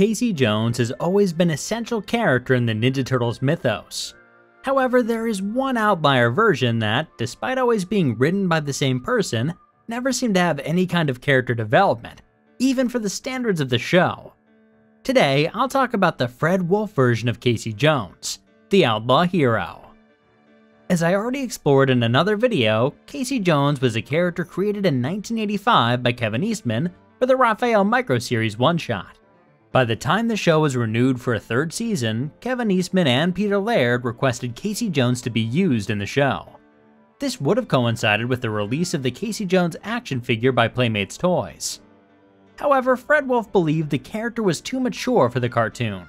Casey Jones has always been a central character in the Ninja Turtles mythos. However, there is one outlier version that, despite always being written by the same person, never seemed to have any kind of character development, even for the standards of the show. Today, I'll talk about the Fred Wolf version of Casey Jones, the Outlaw Hero. As I already explored in another video, Casey Jones was a character created in 1985 by Kevin Eastman for the Raphael Micro Series one-shot. By the time the show was renewed for a third season, Kevin Eastman and Peter Laird requested Casey Jones to be used in the show. This would have coincided with the release of the Casey Jones action figure by Playmates Toys. However, Fred Wolf believed the character was too mature for the cartoon.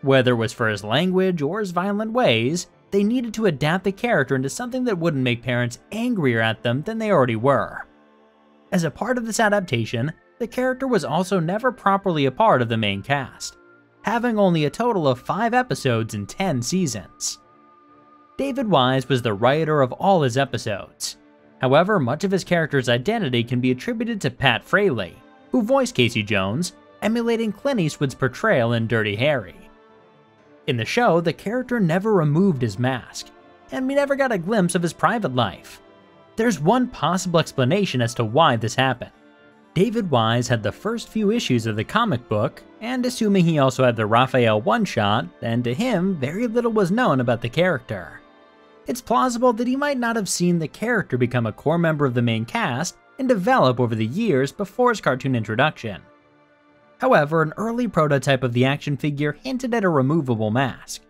Whether it was for his language or his violent ways, they needed to adapt the character into something that wouldn't make parents angrier at them than they already were. As a part of this adaptation, the character was also never properly a part of the main cast, having only a total of 5 episodes in 10 seasons. David Wise was the writer of all his episodes. However, much of his character's identity can be attributed to Pat Fraley, who voiced Casey Jones, emulating Clint Eastwood's portrayal in Dirty Harry. In the show, the character never removed his mask, and we never got a glimpse of his private life. There's one possible explanation as to why this happened. David Wise had the first few issues of the comic book, and assuming he also had the Raphael one-shot, then to him, very little was known about the character. It's plausible that he might not have seen the character become a core member of the main cast and develop over the years before his cartoon introduction. However, an early prototype of the action figure hinted at a removable mask.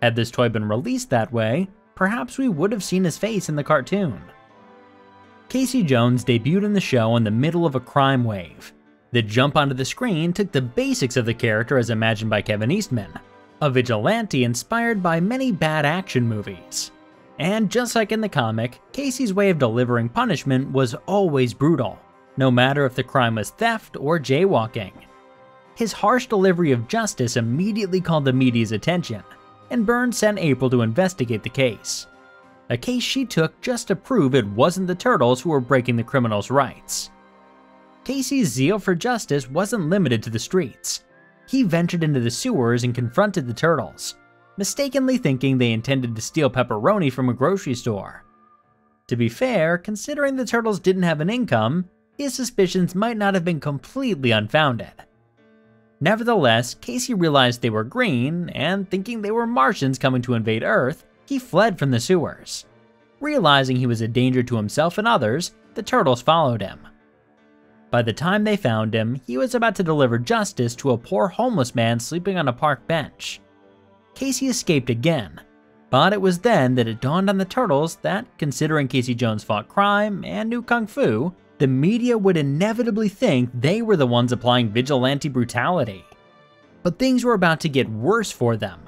Had this toy been released that way, perhaps we would have seen his face in the cartoon. Casey Jones debuted in the show in the middle of a crime wave. The jump onto the screen took the basics of the character as imagined by Kevin Eastman, a vigilante inspired by many bad action movies. And just like in the comic, Casey's way of delivering punishment was always brutal, no matter if the crime was theft or jaywalking. His harsh delivery of justice immediately called the media's attention, and Burns sent April to investigate the case a case she took just to prove it wasn't the Turtles who were breaking the criminals' rights. Casey's zeal for justice wasn't limited to the streets. He ventured into the sewers and confronted the Turtles, mistakenly thinking they intended to steal pepperoni from a grocery store. To be fair, considering the Turtles didn't have an income, his suspicions might not have been completely unfounded. Nevertheless, Casey realized they were green, and thinking they were Martians coming to invade Earth, he fled from the sewers. Realizing he was a danger to himself and others, the turtles followed him. By the time they found him, he was about to deliver justice to a poor homeless man sleeping on a park bench. Casey escaped again, but it was then that it dawned on the turtles that, considering Casey Jones fought crime and knew kung fu, the media would inevitably think they were the ones applying vigilante brutality. But things were about to get worse for them.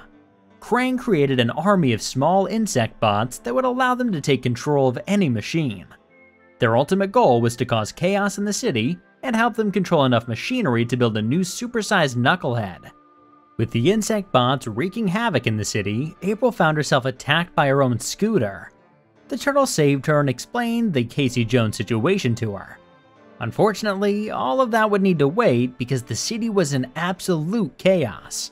Krang created an army of small insect bots that would allow them to take control of any machine. Their ultimate goal was to cause chaos in the city and help them control enough machinery to build a new supersized knucklehead. With the insect bots wreaking havoc in the city, April found herself attacked by her own scooter. The turtle saved her and explained the Casey Jones situation to her. Unfortunately, all of that would need to wait because the city was in absolute chaos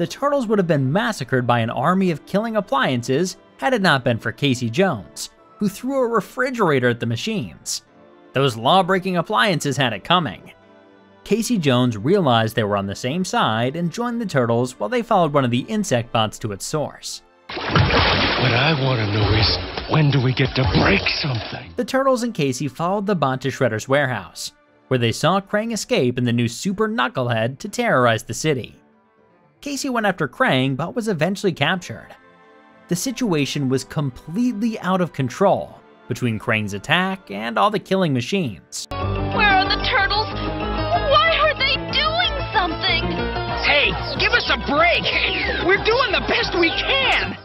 the turtles would have been massacred by an army of killing appliances had it not been for Casey Jones, who threw a refrigerator at the machines. Those law-breaking appliances had it coming. Casey Jones realized they were on the same side and joined the turtles while they followed one of the insect bots to its source. What I want to know is, when do we get to break something? The turtles and Casey followed the bot to Shredder's warehouse, where they saw Krang escape in the new Super Knucklehead to terrorize the city. Casey went after Krang but was eventually captured. The situation was completely out of control between Krang's attack and all the killing machines. Where are the turtles? Why are they doing something? Hey, give us a break! We're doing the best we can!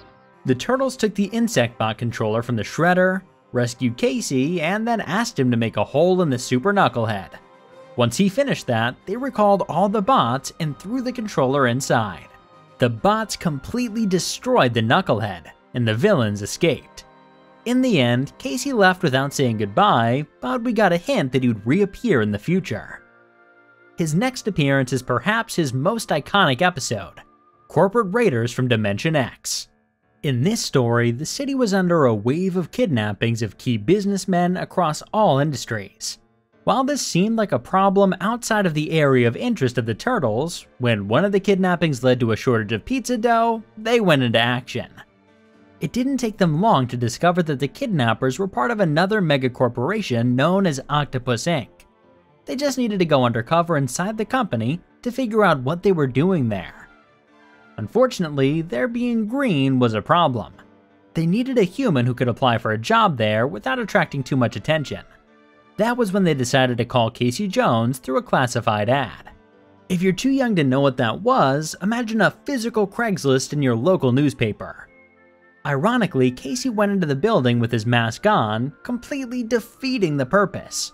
The turtles took the insect bot controller from the shredder, rescued Casey, and then asked him to make a hole in the super knucklehead. Once he finished that, they recalled all the bots and threw the controller inside. The bots completely destroyed the Knucklehead, and the villains escaped. In the end, Casey left without saying goodbye, but we got a hint that he would reappear in the future. His next appearance is perhaps his most iconic episode Corporate Raiders from Dimension X. In this story, the city was under a wave of kidnappings of key businessmen across all industries. While this seemed like a problem outside of the area of interest of the Turtles, when one of the kidnappings led to a shortage of pizza dough, they went into action. It didn't take them long to discover that the kidnappers were part of another megacorporation known as Octopus Inc. They just needed to go undercover inside the company to figure out what they were doing there. Unfortunately, their being green was a problem. They needed a human who could apply for a job there without attracting too much attention. That was when they decided to call Casey Jones through a classified ad. If you're too young to know what that was, imagine a physical Craigslist in your local newspaper. Ironically, Casey went into the building with his mask on, completely defeating the purpose.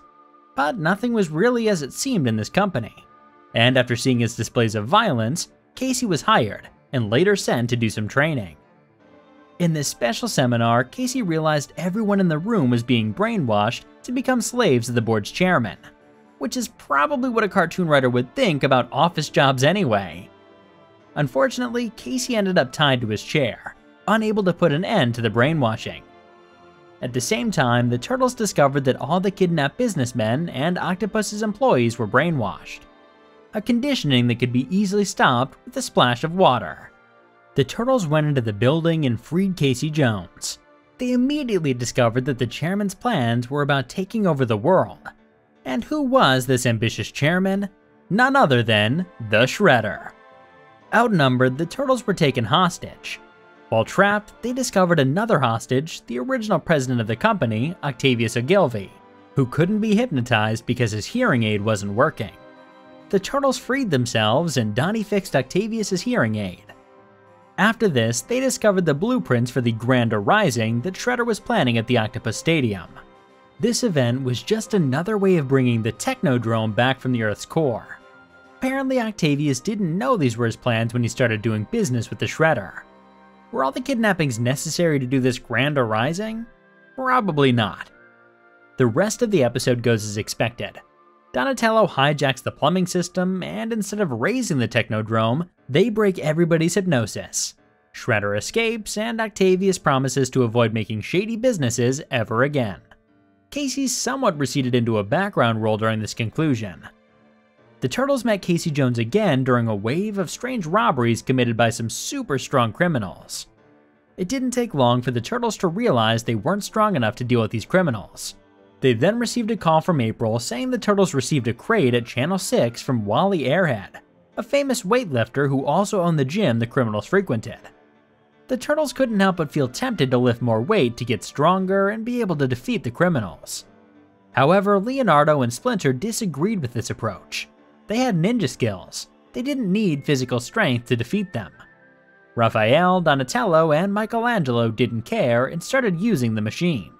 But nothing was really as it seemed in this company. And after seeing his displays of violence, Casey was hired and later sent to do some training. In this special seminar, Casey realized everyone in the room was being brainwashed to become slaves of the board's chairman, which is probably what a cartoon writer would think about office jobs anyway. Unfortunately, Casey ended up tied to his chair, unable to put an end to the brainwashing. At the same time, the Turtles discovered that all the kidnapped businessmen and Octopus's employees were brainwashed, a conditioning that could be easily stopped with a splash of water. The Turtles went into the building and freed Casey Jones. They immediately discovered that the chairman's plans were about taking over the world. And who was this ambitious chairman? None other than the Shredder. Outnumbered, the Turtles were taken hostage, while trapped, they discovered another hostage, the original president of the company, Octavius Ogilvy, who couldn't be hypnotized because his hearing aid wasn't working. The turtles freed themselves and Donnie fixed Octavius's hearing aid. After this, they discovered the blueprints for the Grand Rising that Shredder was planning at the Octopus Stadium. This event was just another way of bringing the Technodrome back from the Earth's core. Apparently Octavius didn't know these were his plans when he started doing business with the Shredder. Were all the kidnappings necessary to do this grand arising? Probably not. The rest of the episode goes as expected. Donatello hijacks the plumbing system, and instead of raising the Technodrome, they break everybody's hypnosis. Shredder escapes, and Octavius promises to avoid making shady businesses ever again. Casey somewhat receded into a background role during this conclusion. The Turtles met Casey Jones again during a wave of strange robberies committed by some super strong criminals. It didn't take long for the Turtles to realize they weren't strong enough to deal with these criminals. They then received a call from April saying the Turtles received a crate at Channel 6 from Wally Airhead, a famous weightlifter who also owned the gym the criminals frequented. The Turtles couldn't help but feel tempted to lift more weight to get stronger and be able to defeat the criminals. However, Leonardo and Splinter disagreed with this approach. They had ninja skills. They didn't need physical strength to defeat them. Raphael, Donatello, and Michelangelo didn't care and started using the machine.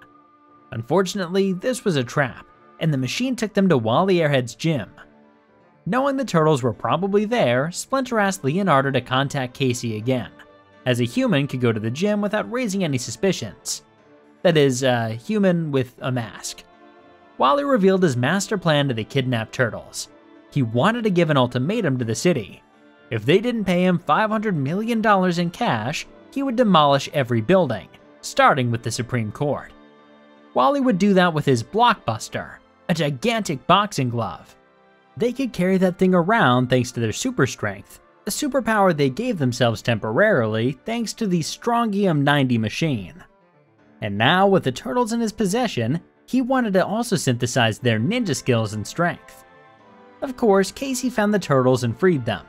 Unfortunately, this was a trap, and the machine took them to Wally Airhead's gym. Knowing the turtles were probably there, Splinter asked Leonardo to contact Casey again, as a human could go to the gym without raising any suspicions. That is, a human with a mask. Wally revealed his master plan to the kidnapped turtles, he wanted to give an ultimatum to the city. If they didn't pay him $500 million in cash, he would demolish every building, starting with the Supreme Court. Wally would do that with his blockbuster, a gigantic boxing glove. They could carry that thing around thanks to their super strength, a superpower they gave themselves temporarily thanks to the Strongium 90 machine. And now, with the turtles in his possession, he wanted to also synthesize their ninja skills and strength. Of course, Casey found the turtles and freed them.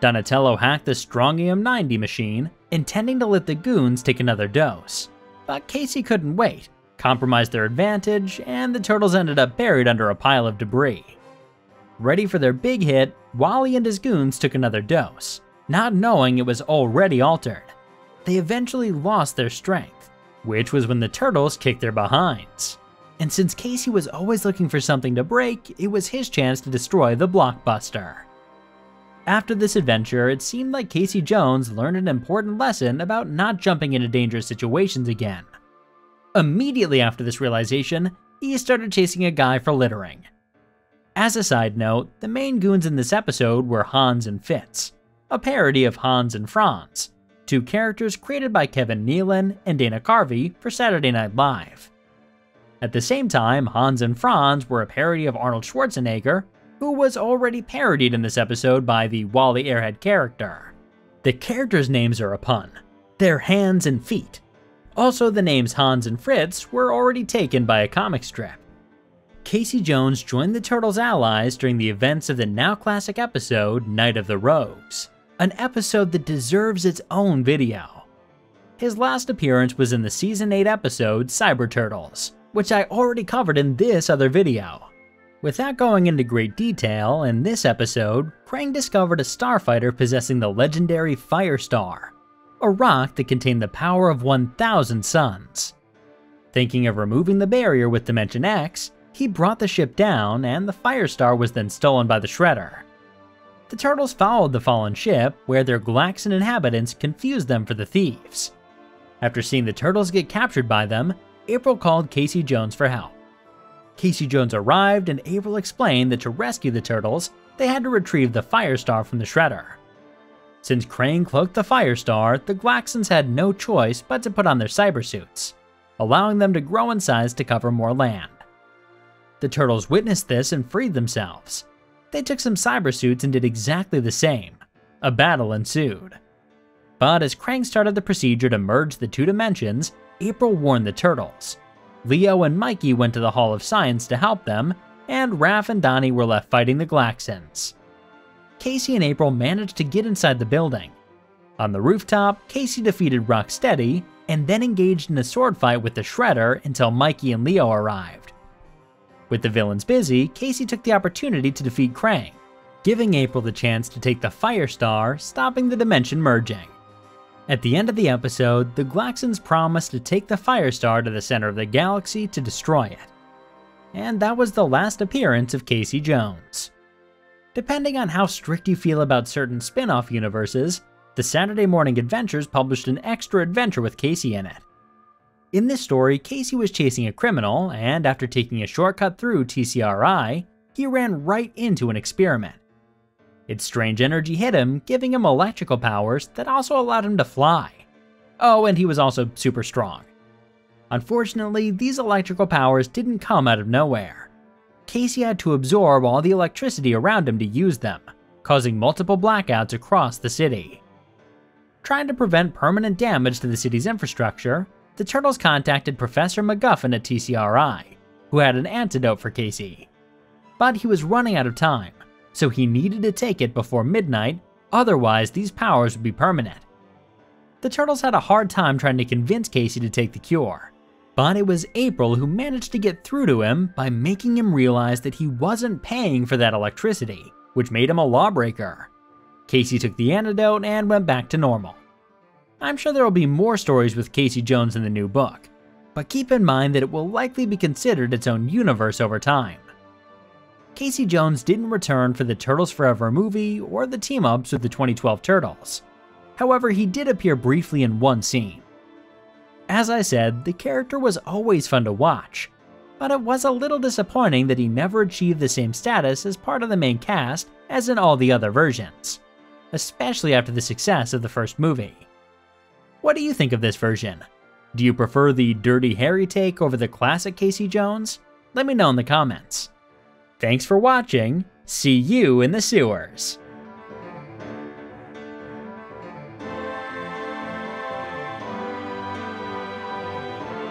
Donatello hacked the Strongium 90 machine, intending to let the goons take another dose. But Casey couldn't wait, compromised their advantage, and the turtles ended up buried under a pile of debris. Ready for their big hit, Wally and his goons took another dose, not knowing it was already altered. They eventually lost their strength, which was when the turtles kicked their behinds and since Casey was always looking for something to break, it was his chance to destroy the blockbuster. After this adventure, it seemed like Casey Jones learned an important lesson about not jumping into dangerous situations again. Immediately after this realization, he started chasing a guy for littering. As a side note, the main goons in this episode were Hans and Fitz, a parody of Hans and Franz, two characters created by Kevin Nealon and Dana Carvey for Saturday Night Live. At the same time, Hans and Franz were a parody of Arnold Schwarzenegger, who was already parodied in this episode by the Wally Airhead character. The characters' names are a pun. They're hands and feet. Also, the names Hans and Fritz were already taken by a comic strip. Casey Jones joined the Turtles' allies during the events of the now classic episode Night of the Rogues, an episode that deserves its own video. His last appearance was in the season 8 episode Cyber Turtles, which I already covered in this other video. Without going into great detail, in this episode, Krang discovered a starfighter possessing the legendary Fire Star, a rock that contained the power of 1,000 suns. Thinking of removing the barrier with Dimension X, he brought the ship down, and the Fire Star was then stolen by the Shredder. The Turtles followed the fallen ship, where their Galaxian inhabitants confused them for the thieves. After seeing the Turtles get captured by them, April called Casey Jones for help. Casey Jones arrived, and April explained that to rescue the Turtles, they had to retrieve the Fire Star from the Shredder. Since Krang cloaked the Fire Star, the Glaxons had no choice but to put on their cybersuits, allowing them to grow in size to cover more land. The Turtles witnessed this and freed themselves. They took some cybersuits and did exactly the same. A battle ensued. But as Krang started the procedure to merge the two dimensions, April warned the Turtles. Leo and Mikey went to the Hall of Science to help them, and Raph and Donnie were left fighting the Galaxians. Casey and April managed to get inside the building. On the rooftop, Casey defeated Rocksteady, and then engaged in a sword fight with the Shredder until Mikey and Leo arrived. With the villains busy, Casey took the opportunity to defeat Krang, giving April the chance to take the Fire Star, stopping the dimension merging. At the end of the episode, the Glaxons promised to take the Fire Star to the center of the galaxy to destroy it. And that was the last appearance of Casey Jones. Depending on how strict you feel about certain spin off universes, the Saturday Morning Adventures published an extra adventure with Casey in it. In this story, Casey was chasing a criminal, and after taking a shortcut through TCRI, he ran right into an experiment. Its strange energy hit him, giving him electrical powers that also allowed him to fly. Oh, and he was also super strong. Unfortunately, these electrical powers didn't come out of nowhere. Casey had to absorb all the electricity around him to use them, causing multiple blackouts across the city. Trying to prevent permanent damage to the city's infrastructure, the Turtles contacted Professor McGuffin at TCRI, who had an antidote for Casey. But he was running out of time, so he needed to take it before midnight, otherwise these powers would be permanent. The Turtles had a hard time trying to convince Casey to take the cure, but it was April who managed to get through to him by making him realize that he wasn't paying for that electricity, which made him a lawbreaker. Casey took the antidote and went back to normal. I'm sure there will be more stories with Casey Jones in the new book, but keep in mind that it will likely be considered its own universe over time. Casey Jones didn't return for the Turtles Forever movie or the team ups with the 2012 Turtles. However, he did appear briefly in one scene. As I said, the character was always fun to watch, but it was a little disappointing that he never achieved the same status as part of the main cast as in all the other versions, especially after the success of the first movie. What do you think of this version? Do you prefer the Dirty Harry take over the classic Casey Jones? Let me know in the comments. Thanks for watching, see you in the sewers!